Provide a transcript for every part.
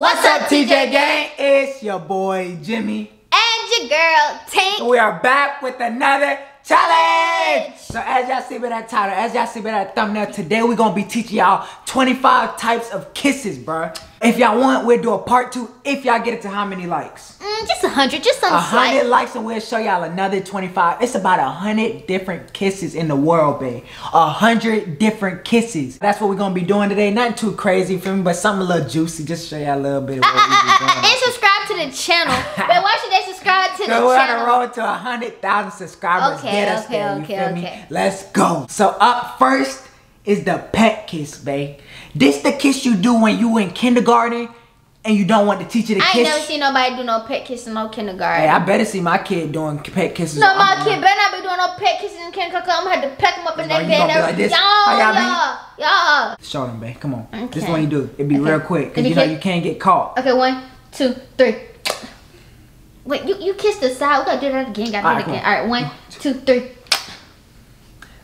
What's up, TJ Gang? It's your boy Jimmie. And your girl, Tink. We are back with another challenge. So as y'all see by that title, as y'all see by that thumbnail, today we're gonna be teaching y'all 25 types of kisses, bruh. If y'all want, we'll do a part two if y'all get it to how many likes? Mm, just a hundred, just some A hundred slight. likes and we'll show y'all another 25. It's about a hundred different kisses in the world, babe. A hundred different kisses. That's what we're gonna be doing today. Nothing too crazy for me, but something a little juicy. Just show y'all a little bit of what uh, we be uh, doing. and subscribe to the channel. but why should they subscribe to the So we're on the channel? road to a hundred thousand subscribers. Okay, Get us okay, there, you okay, me? okay. Let's go. So up first is the pet kiss, babe. This the kiss you do when you in kindergarten and you don't want the teacher to I ain't kiss. never seen nobody do no pet kiss in no kindergarten. Hey, I better see my kid doing pet kisses. no, my I'm kid better not be doing no pet kissing in kindergarten. I'm gonna have to peck him up in that bed. like this? Y'all, y'all y'all. Show them, babe. Come on. Okay. This is what you do. It'd be Okay. real quick because you know you can't get caught. Okay, one, two, three. Wait, you you kissed the side. We gotta do that again. Gotta do it come again. All right, one, two, three.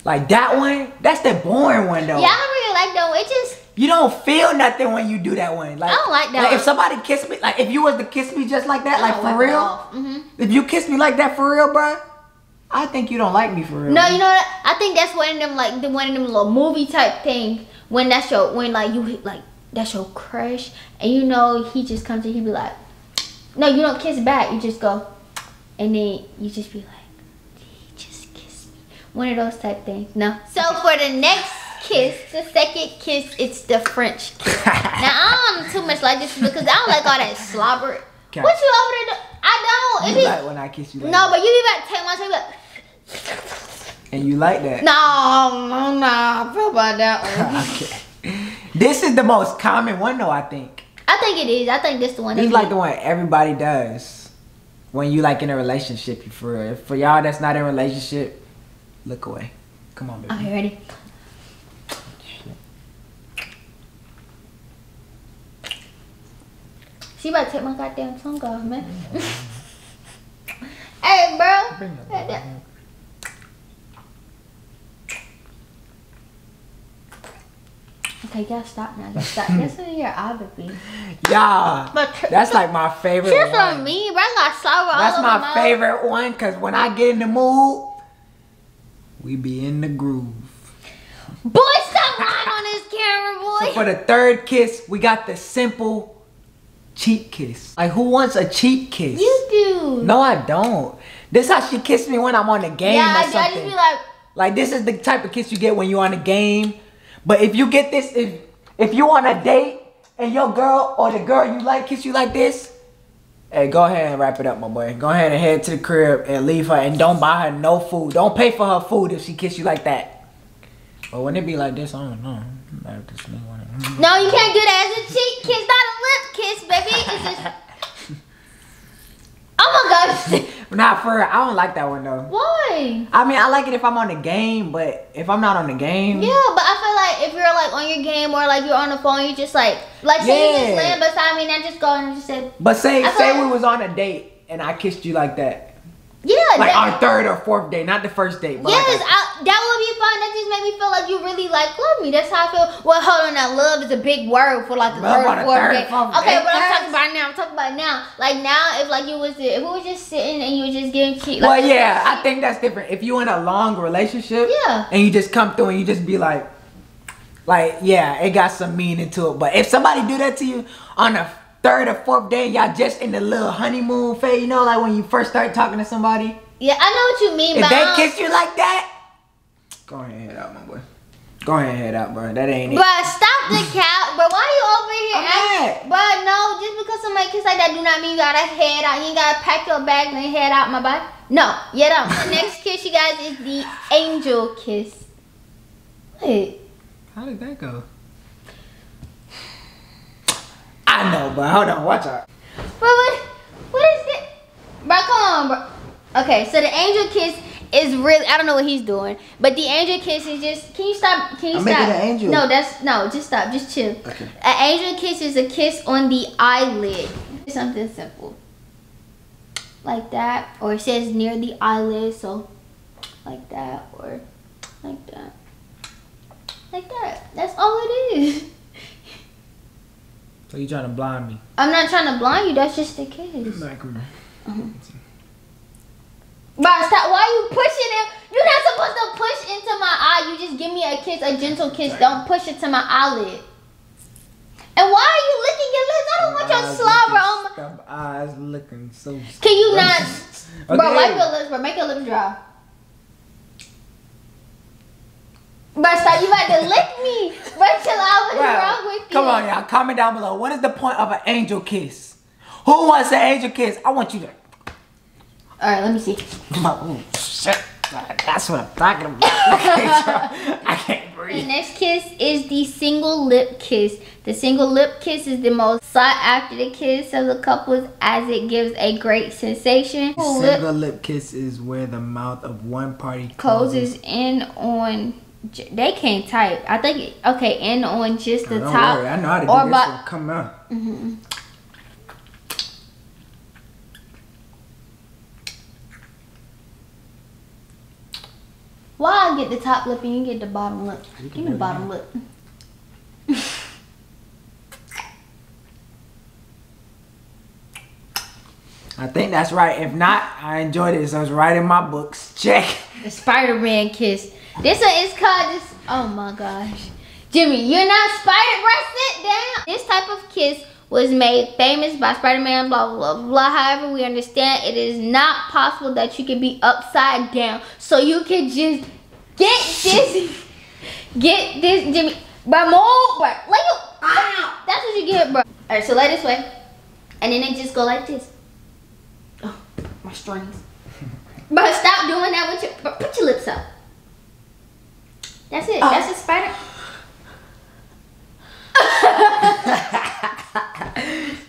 Like that one, that's the boring one though. Yeah, I don't really like that one. It just You don't feel nothing when you do that one. Like, I don't like that Like if somebody kissed me, like if you was to kiss me just like that, like for real, Mm-hmm. if you kiss me like that for real, bruh, I think you don't like me for real. No, you know what? I think that's one of them like the one of them little movie type thing when that's your when like you hit, like that's your crush and you know he just comes and he be like, no, you don't kiss back. You just go, and then you just be like, did he just kiss me? One of those type things. No. So for the next kiss, the second kiss, it's the French kiss. now I don't too much like this because I don't like all that slobber. Okay. What you over there? Do? I don't. It you be, like when I kiss you. Like no, that. but you be about to take my time. Like, and you like that. no, no, no. I feel about that one. okay. This is the most common one though. I think I think it is. I think this the one. this that like the one everybody does when you like in a relationship. For. For y'all that's not in a relationship, look away. Come on, baby. Okay, ready? She about to take my goddamn tongue off, man. hey, bro. Bring it Hey, up. that- Okay, you gotta stop now. You gotta stop. this in your eye, baby. Y'all, But that's like my favorite. Cheers one. on me, bro. I got sour all That's over my mouth. favorite one because when I get in the mood, we be in the groove. Boy, stop lying on this camera, boy. So for the third kiss, we got the simple cheek kiss. Like who wants a cheek kiss? you do. No, I don't. This is how she kissed me when I'm on the game yeah, or I, I something. just be like, Like this is the type of kiss you get when you're on a game. But if you get this, if if you on a date and your girl or the girl you like kiss you like this, hey, go ahead and wrap it up, my boy. Go ahead and head to the crib and leave her and don't buy her no food. Don't pay for her food if she kiss you like that. But when it be like this, I don't know. Like this nigga wanna- No, you can't do that. It's a cheek kiss, not a lip kiss, baby. It's just. Oh my gosh. Nah, for real, I don't like that one though. Why? I mean, I like it if I'm on the game, but if I'm not on the game, Yeah, but I feel like if you're like on your game or like you're on the phone, you just like like say you just Yeah. laying beside me and I just go and just say But say I say like- we was on a date and I kissed you like that. yeah. Like that, our third or fourth date, not the first date. But yes, like I, that would be fun. That just made me feel like you really like love me. That's how I feel. Well, hold on. Now, love is a big word for like the Love third, fourth third, fourth Okay, but I'm talking about now. I'm talking about now. Like now, if like you was if we were just sitting and you were just getting well, Like, yeah, I think that's different. If you in a long relationship, Yeah. and you just come through and you just be like, like, yeah, it got some meaning to it. But if somebody do that to you on a third or fourth day, y'all just in the little honeymoon phase, you know, like when you first start talking to somebody, Yeah, I know what you mean. if they kiss you like that, go ahead and head out, my boy. Go ahead and head out, bro. That ain't it. Bruh, stop the cow. But why you over here I'm acting? Bruh, no, just because somebody kiss like that do not mean you gotta head out. You ain't gotta pack your bag and head out, my boy. No, you don't. The next kiss, you guys, is the angel kiss. Wait. How did that go? I know, but hold on, watch out. But what, what is it? Bro, come on, bro. Okay, so the angel kiss is really I don't know what he's doing, but the angel kiss is just. Can you stop? Can you I'm stop? making an angel. No, that's no. Just stop. Just chill. Okay. An angel kiss is a kiss on the eyelid. Something simple, like that, or it says near the eyelid, so like that, or like that, like that. That's all it is. So you trying to blind me? I'm not trying to blind you. That's just a kiss. Like, mm-hmm. uh-huh. come on. Bro, stop. Why you pushing it? You're not supposed to push into my eye. You just give me a kiss, a gentle kiss. Don't push it to my eyelid. And why are you licking your lips? I don't want your slobber on my. them Eyes looking so. Can you not? Okay. Bro, wipe your lips, bro. Make your lips dry. Bro, stop. You about to lick me. Bro, chill out. What's Bro, wrong with you? Come on, y'all. Comment down below. What is the point of an angel kiss? Who wants an angel kiss? I want you to. All right, let me see. Oh, shit. That's what I'm talking about. I can't, breathe. The next kiss is the single lip kiss. The single lip kiss is the most sought after the kiss of the couples as it gives a great sensation. Single lip kiss is where the mouth of one party closes in on. They can't type. I think okay, in on just the Don't top. worry, I know how to do or this. by- so Come on. Why I get the top lip and you get the bottom lip? Give me the bottom lip. I think that's right. If not, I enjoyed it. So it's right in my books. Check. The Spider-Man kiss. This one is called this. Oh my gosh, Jimmie, you're not Spider. Bro, sit down. This type of kiss was made famous by Spider-Man. Blah blah blah. However, we understand it is not possible that you can be upside down, so you can just get this, get this, Jimmie. But more, but like you. That's what you get, bro. All right, so lay this way, and then it just go like this. Oh, my strings. But stop doing that with your. But put your lips up. That's it. Oh. That's a spider.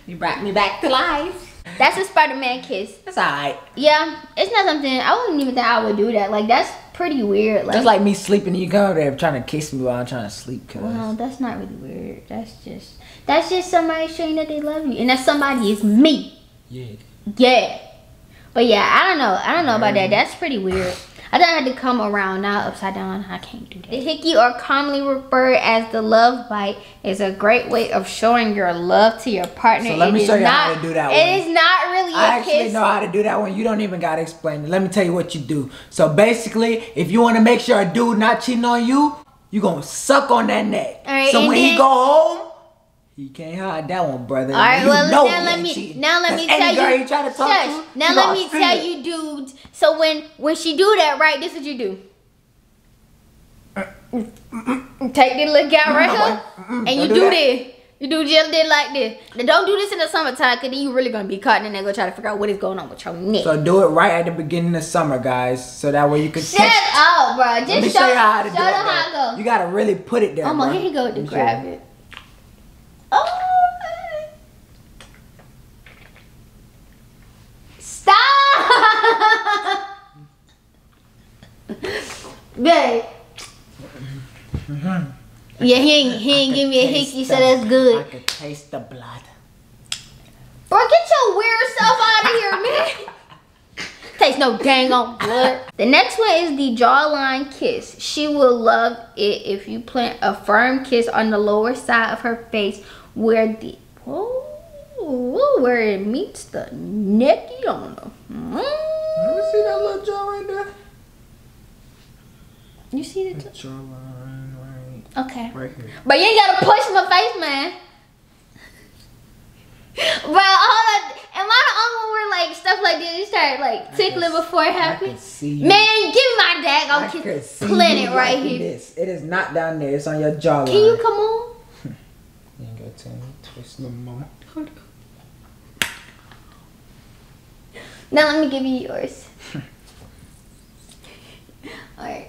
You brought me back to life. That's a Spider-Man kiss. That's alright. Yeah, it's not something I wouldn't even think I would do that. Like that's pretty weird. Like, That's like me sleeping and you come over there trying to kiss me while I'm trying to sleep. Cause well, that's not really weird. That's just that's just somebody showing that they love you, and that somebody is me. yeah. Yeah. But yeah, I don't know. I don't know about that. That's pretty weird. I thought I had to come around now upside down. I can't do that. The hickey, or commonly referred as the love bite, is a great way of showing your love to your partner. So let It me is show you how to do that It one. is not really I actually kiss. know how to do that one. You don't even gotta explain it. Let me tell you what you do. So basically, if you want to make sure a dude not cheating on you, you gonna suck on that neck. All right, so and when he go home, he can't hide that one, brother. All right, You well now let me cheating. now let me tell you. you try to talk Shush. to, now you let me tell it. you, dudes. So when when she do that, right? This is what you do. Take the look out right mm-hmm. here, mm-hmm. and you do do this. You do just did like this. Now don't do this in the summertime, cause then you really gonna be caught, and then gonna try to figure out what is going on with your neck. So do it right at the beginning of summer, guys, so that way you can Shut catch. up, bro. Just Let me show, show you how to show do them it. how go. You gotta really put it there. Oh my, here he go to Let me show grab it. Oh. Stop! Babe. Yeah, he ain't, he ain't give me a hickey, the- so that's good. I can taste the blood. Bro, get your weird self out of here, man. Taste no dang on blood. The next one is the jawline kiss. She will love it if you plant a firm kiss on the lower side of her face where the whoa, where it meets the necky on the. Mm. Let me see that little jaw right there. You see the Jawline right, okay, right here. but you ain't gotta push my face, man. Bro, hold on. Am I the only one where like stuff like this you start like tickling before it happens? can see you. Man, give me my dag. I I'll can kiss see planet right here. This. It is not down there. It's on your jawline. Can you come on? You ain't gonna tell me. Twist no more. Now let me give you yours. Alright.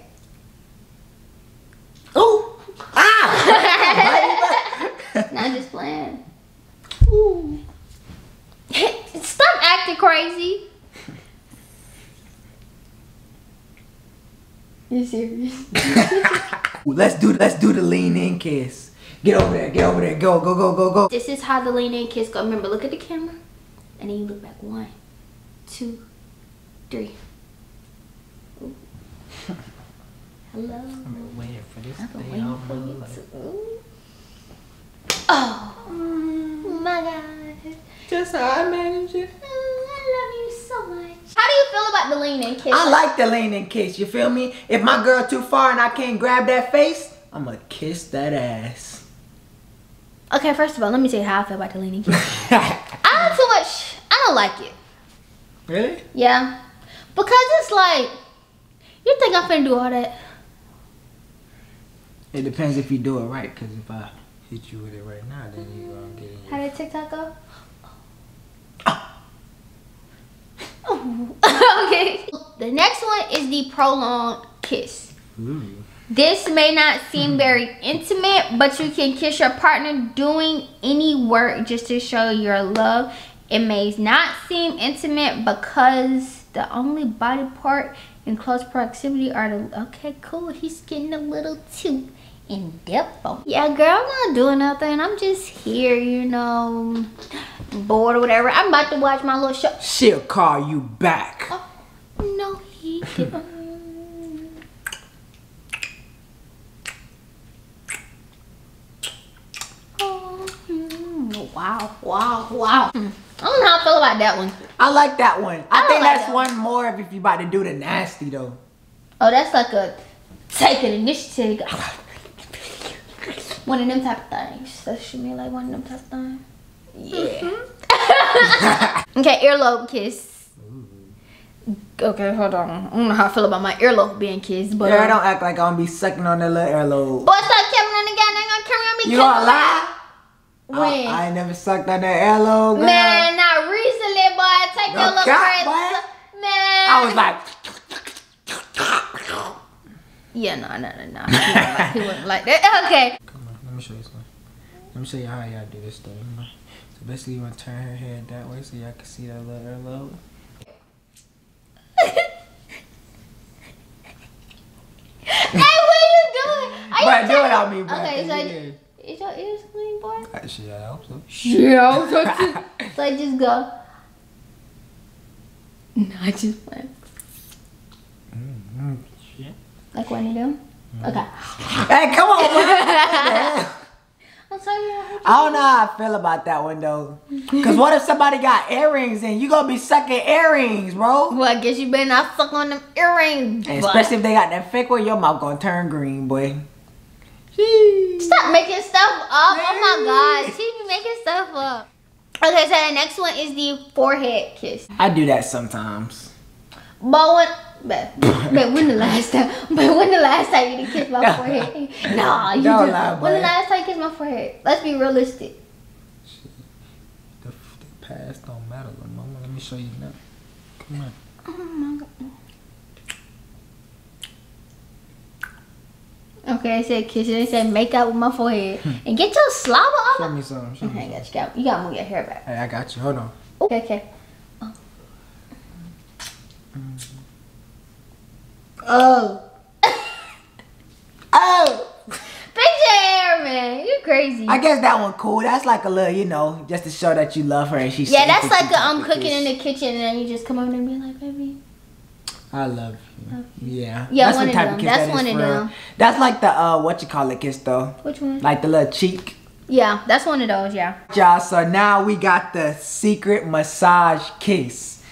Oh! Ah! Not just playing. Ooh. Stop acting crazy. You serious? Let's do let's do the lean in kiss. Get over there. Get over there. Go go go go go. This is how the lean in kiss go. Remember, look at the camera. And then you look back. One, two, three. Ooh. Hello. I'm waiting for this I've been day waiting all for my you life. to. Ooh. Oh, my God. Just how I manage it. Mm, I love you so much. How do you feel about the lean and kiss? I like the lean and kiss. You feel me? If my girl too far and I can't grab that face, I'ma kiss that ass. Okay, first of all, let me tell you how I feel about the lean. I don't too much. I don't like it. really? Yeah, because it's like you think I'm finna do all that. It depends if you do it right. Cause if I hit you with it right now, then you gonna get it. How did TikTok go? Oh. okay. The next one is the prolonged kiss. Ooh. This may not seem mm-hmm. very intimate, but you can kiss your partner doing any work just to show your love. It may not seem intimate because the only body part in close proximity are the. Okay, cool. He's getting a little too in depth. Yeah, girl, I'm not doing nothing. I'm just here, you know, bored or whatever. I'm about to watch my little show. She'll call you back. Oh, No, he didn't. Oh, mm, wow, wow, wow. Hmm. I don't know how I feel about that one. I like that one. I, I think like that's that one more if you about to do the nasty though. Oh, that's like a take an initiative. One of them type of things. That should be like one of them type of things. Yeah. okay, earlobe kiss. Okay, hold on. I don't know how I feel about my earlobe being kissed, but Girl, um, don't act like I'm gonna be sucking on that little earlobe. boy, stop coming on the guy. They gonna carry on me. You gonna lie? When? I, I ain't never sucked on that earlobe, girl. Man, not recently, boy. Take No your little boy. Man. I was like, yeah, no, no, no, no. He wasn't like, he wasn't like that. Okay. come on, let me show you something. Let me show you how y'all do this thing. So basically, you wanna turn her head that way so y'all can see that little earlobe. hey, what are you doing? Are you But do it taking- on me, bro. Okay, so. Is your ears clean, boy? Shit, I hope so. Yeah. so I just go. No, I just went Mm, shit. like one of them. Okay. Hey, come on, man. I'm sorry. I don't know how I feel about that one though. Cause what if somebody got earrings and you gonna be sucking earrings, bro? Well, I guess you better not suck on them earrings. Especially if they got that fake one, your mouth gonna turn green, boy. Jeez. Stop making stuff up. Oh my god. She be making stuff up. Okay, so the next one is the forehead kiss. I do that sometimes. But when but, but when the last time but when the last time you kissed kiss my forehead? Nah, you Don't just, lie, when the last time you kissed my forehead? Let's be realistic. The, the past don't matter, mama. Let me show you now. Come on. Oh my god. Okay, I said kiss it. I said make out with my forehead. Hmm. and get your slobber Show me some. Show Okay, I me got some. you. Got, you gotta move your hair back. Hey, I got you. Hold on. Okay, okay. Oh. Oh! Fix your hair, man. You crazy. I guess that one cool. That's like a little, you know, just to show that you love her and she's yeah, that's like a, I'm cooking in the kitchen and then you just come over and be like, baby. I love you. Yeah. Yeah, that's one the of type them. of kiss That's that is one of for them. That's like the uh what you call it kiss though. Which one? Like the little cheek. Yeah, that's one of those, yeah. Y'all, so now we got the secret massage kiss.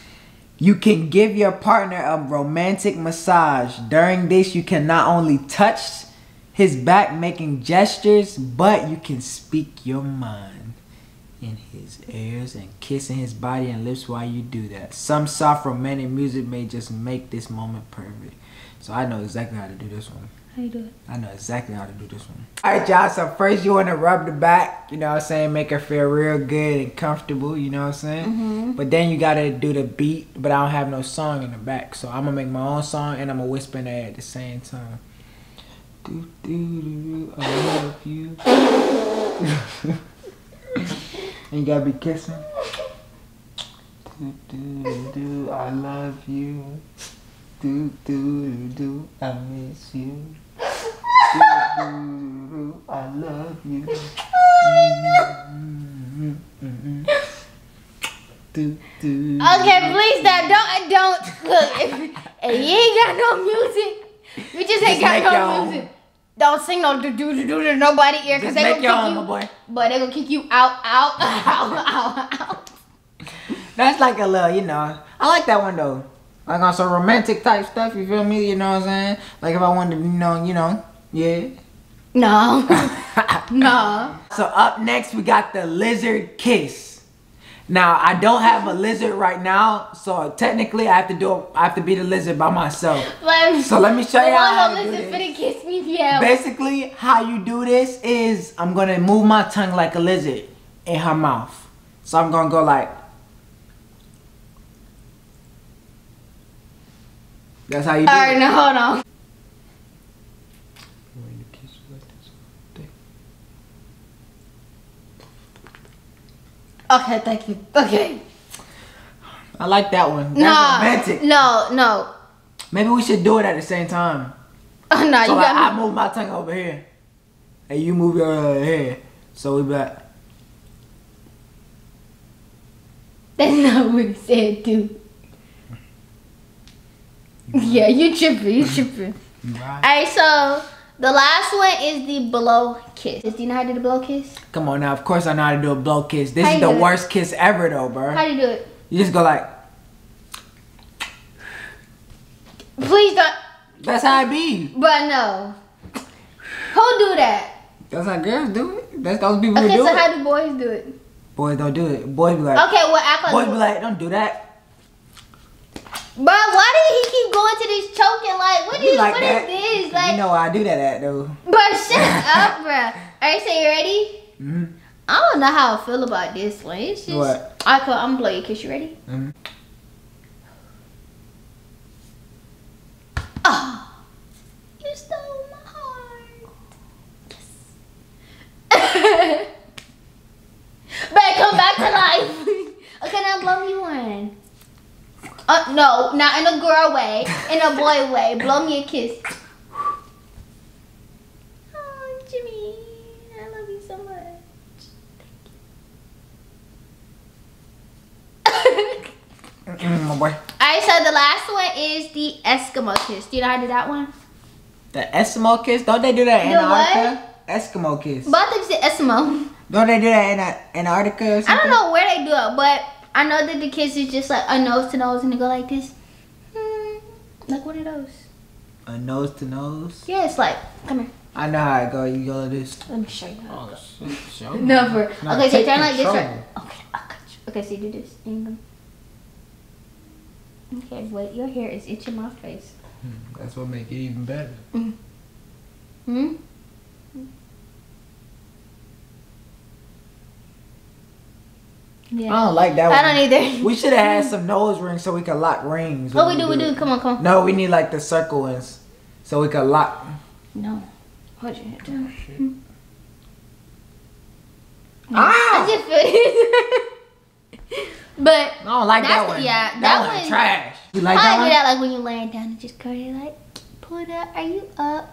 You can give your partner a romantic massage. During this, you can not only touch his back making gestures, but you can speak your mind in his ears and kissing his body and lips while you do that. Some soft romantic music may just make this moment perfect. So I know exactly how to do this one. How you do it? I know exactly how to do this one. Alright, y'all. So first you want to rub the back, you know what I'm saying? Make her feel real good and comfortable, you know what I'm saying? Mm-hmm. But then you got to do the beat, but I don't have no song in the back. So I'm to make my own song and I'm to whisper in there at the same time. Do, do, do, do, I love you. and you got to be kissing. Do, do, do, do, I love you. Do, do, do, do, I miss you. Do, do, do, do, I love you. Mm, mm, mm. Do, do, Okay, please stop. Don't, don't. Look, if, if you ain't got no music, we just ain't Just got no music. Don't sing no do do do do to nobody ear because they gonna kick own, you. my boy. But they gonna kick you out, out, out, out, out. That's like a little, you know. I like that one though. Like on some romantic type stuff. You feel me? You know what I'm saying? Like if I wanted to, you know, you know, yeah. No, no. So up next we got the lizard kiss. Now I don't have a lizard right now, so technically I have to do I have to be the lizard by myself. Let me, So let me show you how to do this. kiss me yeah. Basically, how you do this is I'm gonna move my tongue like a lizard in her mouth. So I'm gonna go like. That's how you do it. All right, it. now hold on. Okay, thank you. Okay. I like that one. That's no, romantic. no, no. Maybe we should do it at the same time. Oh, no, So you like, I move my tongue over here, and you move your uh, head. So we like, That's not what he said, dude. Yeah, you tripping, you tripping. right. Alright, so the last one is the blow kiss. Do you know how to do the blow kiss? Come on now. Of course I know how to do a blow kiss. This is the do it? worst kiss ever, though, bro. How do you do it? You just go like. Please don't. That's how it be. But no. Who do that? That's how girls do it. That's those people Okay, who do so it. how do boys do it? Boys don't do it. Boys be like, Okay, well, act like. boys be like, don't do that. Bro, why did he keep going to this choking? Like, what You is like what is this? Like, you know I do that at though. bro, shut up, bro. Alright, so you ready? hmm I don't know how I feel about this one. It's just. What? I could, I'm gonna blow your kiss. You ready? hmm Oh, you stole my heart. Yes. Babe, come back to life. okay, now blow me one. Uh, no, not in a girl way, in a boy way. Blow me a kiss. Oh, Jimmie, I love you so much. Thank you. My boy. Alright, so the last one is the Eskimo kiss. Do you know how to do that one? The Eskimo kiss. Don't they do that in The what? Antarctica? Eskimo kiss. But I think it's Eskimo. Don't they do that in Antarctica or I don't know where they do it, but I know that the kiss is just like a nose to nose and they go like this. Hmm, like one of those. A nose to nose. Yeah, it's like, come here. I know how it go. You go like this. Let me show you how. Oh shit! Show me. Never. Now okay, so take turn like this, control. right? Okay, I got you. Okay, so you do this. And you go. Okay, wait, your hair is itching my face. Hmm, That's what make it even better. Hmm? I don't like that I one. I don't either. We should have had some nose rings so we could lock rings. What when we do, we do. Come on, come on. No, we need like the circle ones so we could lock. No. Hold your head down. I Ah! just feel But I don't like that one. yeah, that, that one one- trash. You like I that do one? that like when you're laying down and just curl it like, pull it up. Are you up?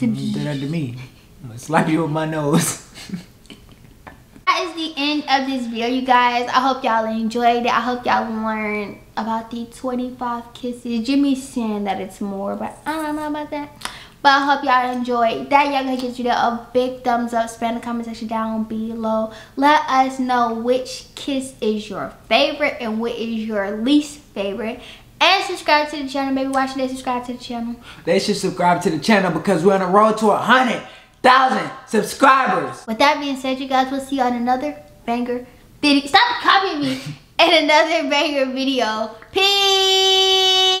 You do that to me. I'm gonna slap you with my nose. That is the end of this video, you guys. I hope y'all enjoyed it. I hope y'all learned about the 25 kisses. Jimmie's saying that it's more, but I don't know about that. But I hope y'all enjoyed that. Y'all gonna get you a big thumbs up. Spam the comment section down below. Let us know which kiss is your favorite and what is your least favorite. And subscribe to the channel. Maybe watching this, subscribe to the channel. they should subscribe to the channel because we're on a road to a hundred thousand subscribers. With that being said, you guys will see you on another banger video. Stop copying me in another banger video. Peace.